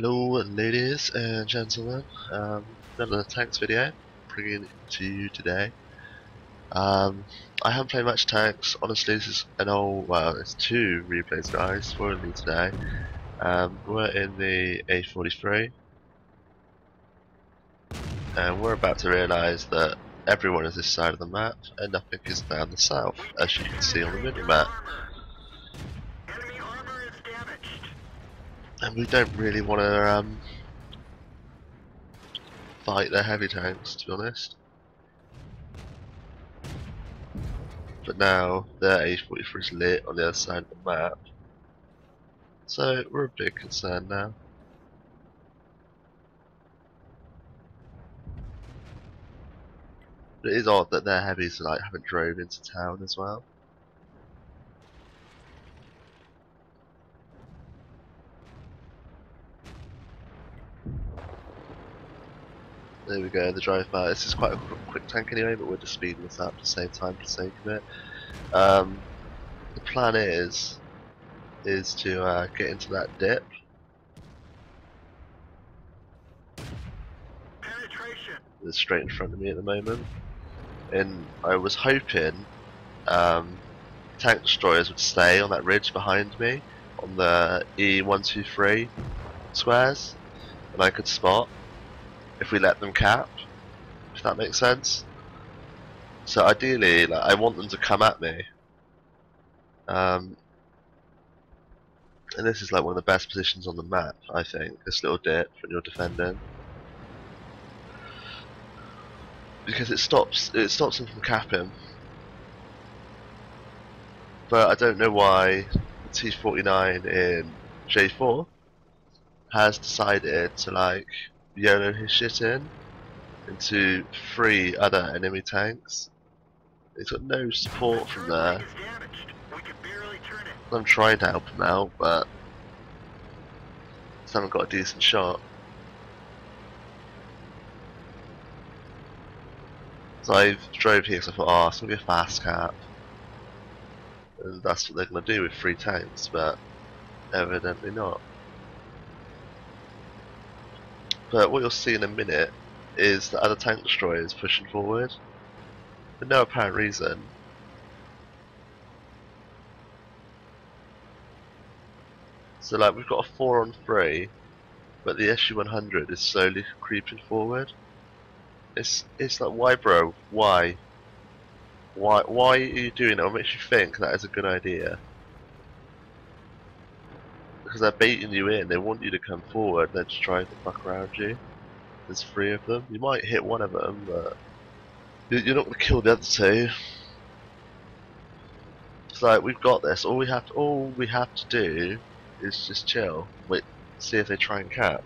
Hello ladies and gentlemen, um, another tanks video bringing to you today. Um, I haven't played much tanks, honestly this is an old, well it's two replays guys, for me today. Um, we're in the A43 and we're about to realise that everyone is this side of the map and nothing is down the south, as you can see on the mini map. Enemy armor is damaged. And we don't really want to um, fight their heavy tanks, to be honest. But now their A44 is lit on the other side of the map. So we're a bit concerned now. But it is odd that their heavies like haven't drove into town as well. There we go, the drive by. This is quite a quick tank anyway, but we're just speeding this up to save time for the sake of it. Um, the plan is is to uh, get into that dip. Penetration. that's straight in front of me at the moment. And I was hoping um, tank destroyers would stay on that ridge behind me on the E123 squares, and I could spot if we let them cap, if that makes sense. So ideally, like, I want them to come at me. Um, and this is like one of the best positions on the map, I think. This little dip when you're defending. because it stops it stops them from capping. But I don't know why T49 in J4 has decided to like YOLO his shit in into three other enemy tanks. He's got no support from there. Is damaged. We can barely turn it. I'm trying to help him out, but just haven't got a decent shot. So I drove here because I thought, oh, it's going to be a fast cap. And that's what they're going to do with three tanks, but evidently not. But what you'll see in a minute is the other tank destroyers pushing forward for no apparent reason. So like we've got a four on three, but the SU-100 is slowly creeping forward. It's it's like why, bro? Why? Why why are you doing it? What makes you think that is a good idea? Because they're baiting you in. They want you to come forward. They're just trying to fuck around you. There's three of them. You might hit one of them, but you- you're not gonna kill the other two. It's like we've got this. All we have to all we have to do is just chill. Wait, see if they try and cap.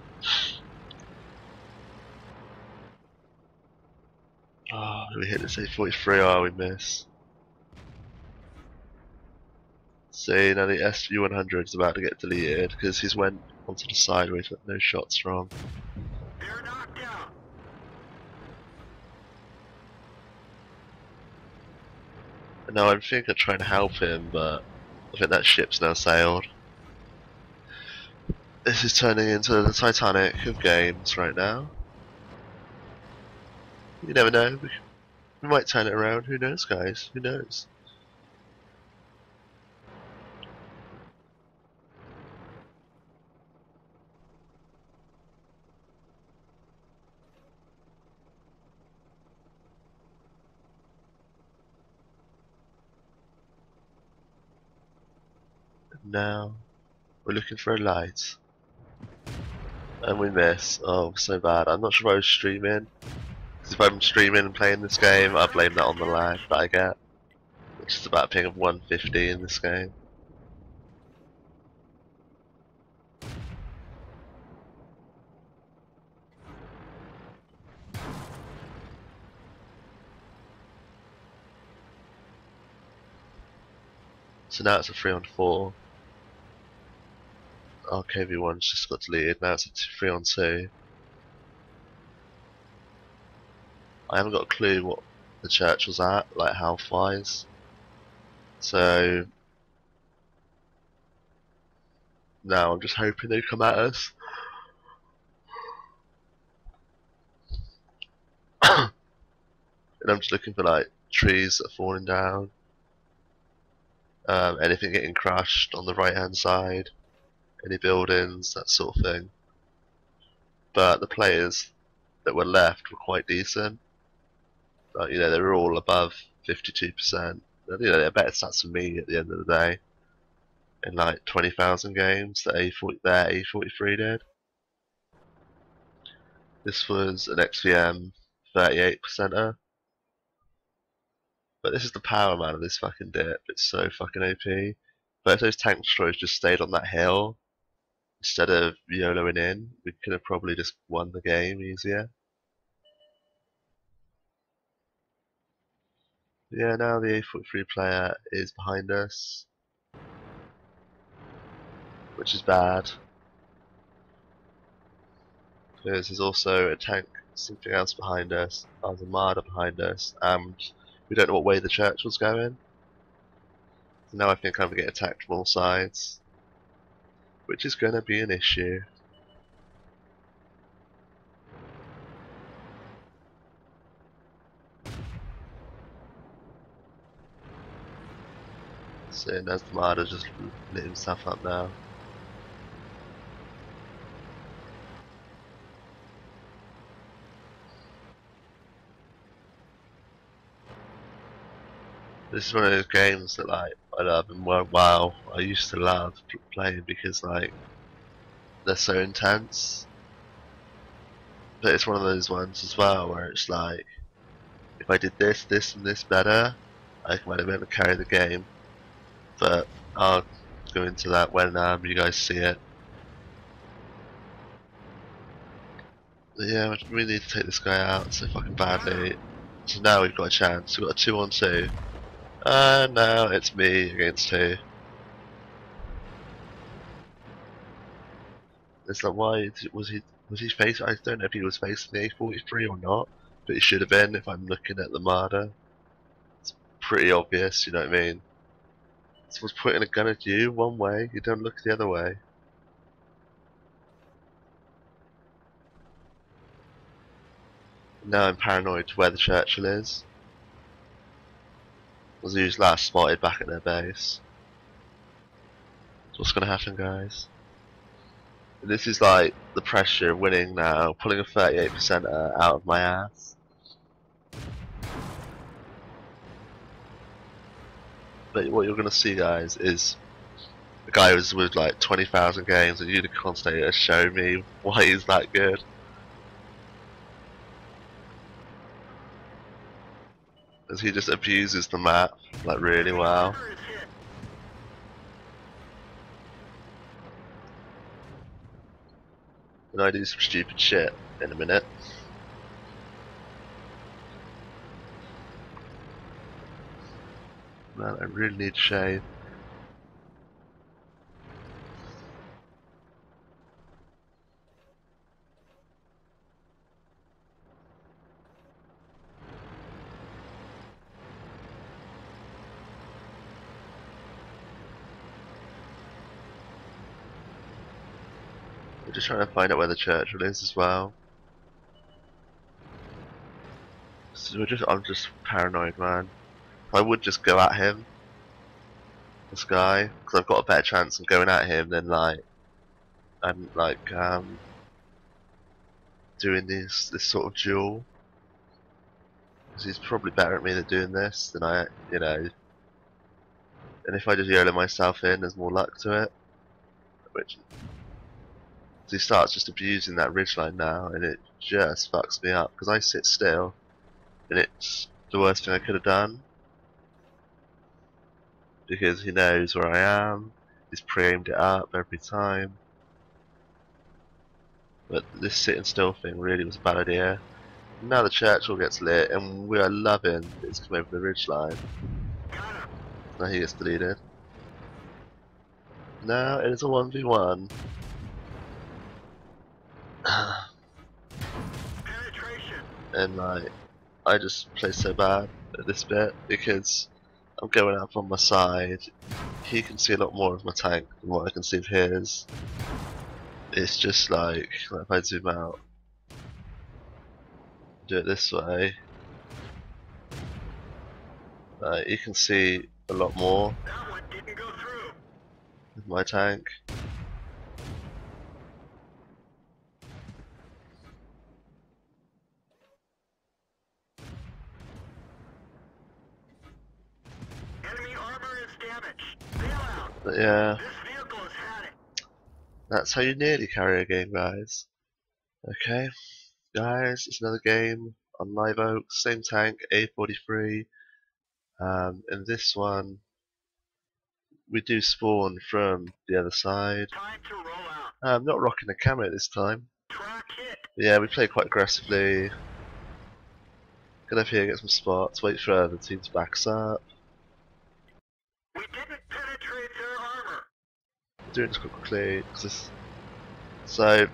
Oh, we hit this A43, oh we miss. See, now the SU100 is about to get deleted because he's went onto the side where he's got no shots from. They're knocked out. And now I'm thinking of trying to help him, but I think that ship's now sailed. This is turning into the Titanic of games right now. You never know. We might turn it around. Who knows, guys? Who knows? Now we're looking for a light. And we miss. Oh, so bad. I'm not sure if I was streaming. 'Cause if I'm streaming and playing this game, I blame that on the lag that I get. Which is about a ping of 150 in this game. So now it's a 3 on 4. RKV1's just got deleted, now it's a 3 on 2. I haven't got a clue what the church was at, like health wise. So now I'm just hoping they come at us. and I'm just looking for like trees that are falling down. Um, anything getting crashed on the right hand side any buildings, that sort of thing. But the players that were left were quite decent. Like, you know, they were all above 52%. You know, they're better stats than me at the end of the day. In like 20,000 games that A40, their A43 did. This was an XVM 38 percenter. But this is the power man of this fucking dip. It's so fucking OP. But if those tank destroyers just stayed on that hill instead of YOLOing in, we could have probably just won the game easier. Yeah, now the A43 player is behind us, which is bad. Because there's also a tank, something else behind us, a Marder behind us, and we don't know what way the church was going. So now I think I'm going to get attacked from all sides, which is going to be an issue. Seeing as the Marder just lit himself up now. This is one of those games that like I love well, wow I used to love playing because like they're so intense. But it's one of those ones as well where it's like if I did this, this and this better, I might have been able to carry the game. But I'll go into that when um, you guys see it. Yeah, we need to take this guy out so fucking badly. So now we've got a chance. We've got a two on two. Uh, and now it's me against two. It's like why was he was he facing? I don't know if he was facing the A43 or not, but he should have been if I'm looking at the Marder, It's pretty obvious, you know what I mean? Someone's pointing a gun at you one way, you don't look the other way. Now I'm paranoid to where the Churchill is. Was who's last spotted back at their base. So what's gonna happen guys? This is like the pressure of winning now, pulling a 38% uh, out of my ass. But what you're gonna see guys is the guy who's with like 20,000 games and Unicorn State has shown me why he's that good. As he just abuses the map like really well. And I do some stupid shit in a minute. Man, I really need shade. Trying to find out where the Churchill is as well. So we're just, I'm just paranoid, man. I would just go at him, this guy, because I've got a better chance of going at him than like, and like um, doing this this sort of duel. 'Cause he's probably better at me than doing this than I, you know. And if I just YOLO myself in, there's more luck to it. Which so he starts just abusing that ridgeline now, and it just fucks me up because I sit still, and it's the worst thing I could have done because he knows where I am. He's pre-aimed it up every time. But this sitting still thing really was a bad idea. Now the Churchill gets lit, and we are loving it's come over the ridgeline. Got him. Now he gets deleted. Now it is a 1v1. Penetration. And like I just play so bad at this bit because I'm going up on my side. He can see a lot more of my tank than what I can see of his. It's just like, like if I zoom out, do it this way. Uh, you can see a lot more That one didn't go through. with my tank. Enemy armor is damaged. Bail out. But yeah, This vehicle has had it. That's how you nearly carry a game, guys. Okay, guys, it's another game on Live Oak, same tank, A43. Um, in this one, we do spawn from the other side. Time to roll out. I'm not rocking the camera this time. Yeah, we play quite aggressively. Get up here, get some spots, wait for the team to back us up. We didn't penetrate their armor. Doing this quickly. this... So,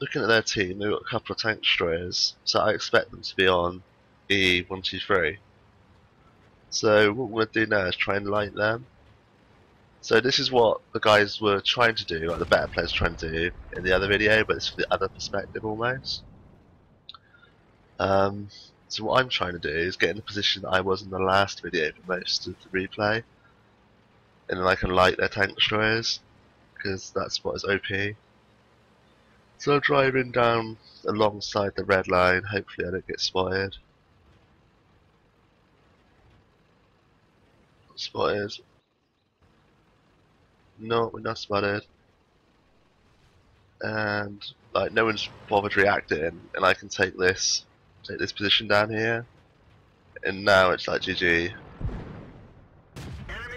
looking at their team, they've got a couple of tank destroyers, so I expect them to be on E123. So, what we're going to do now is try and light them. So, this is what the guys were trying to do, like the better players trying to do in the other video, but it's from the other perspective almost. Um, so what I'm trying to do is get in the position that I was in the last video for most of the replay. And then I can light their tank destroyers, because that's what is OP. So I'm driving down alongside the red line, hopefully I don't get spotted. Spotted. No, we're not spotted. And like no one's bothered reacting, and I can take this, take this position down here. And now it's like GG.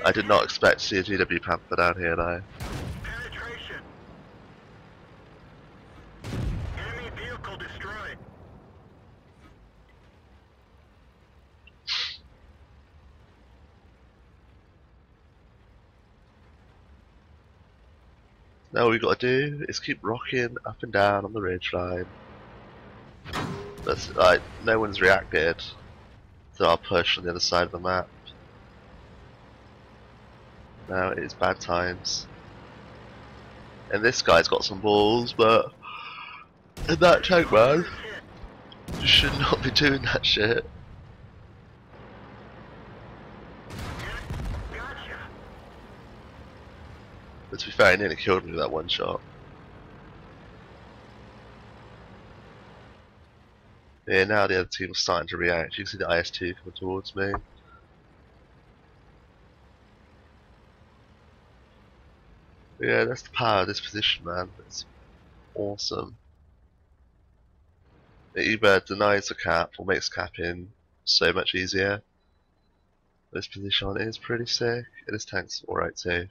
I did not expect to see a GW Panther down here though. penetration. Enemy vehicle destroyed. Now all we got to do is keep rocking up and down on the ridge line. That's like no one's reacted to our push on the other side of the map. Now it is bad times. And this guy's got some balls, but in that tank man, you should not be doing that shit. But to be fair, he nearly killed me with that one shot. Yeah, now the other team is starting to react. You can see the IS2 coming towards me. Yeah, that's the power of this position, man. It's awesome. It either denies the cap or makes capping so much easier. This position is pretty sick, and this tank's alright too.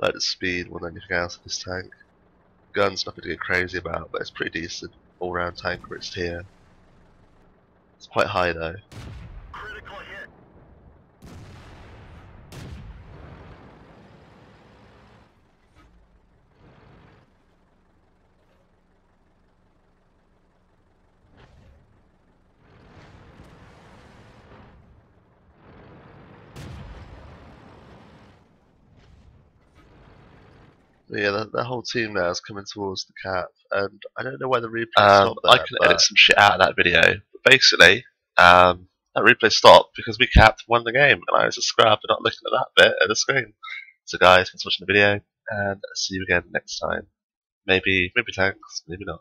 I like the speed more than anything else of this tank. Gun's nothing to get crazy about, but it's pretty decent all round tank for its tier. It's quite high though. Yeah, the, the whole team there is coming towards the cap, and I don't know why the replay Um, stopped there. I can edit some shit out of that video. But basically, um, that replay stopped because we capped won the game, and I was a scrub and not looking at that bit of the screen. So guys, thanks for watching the video, and see you again next time. Maybe, maybe tanks, maybe not.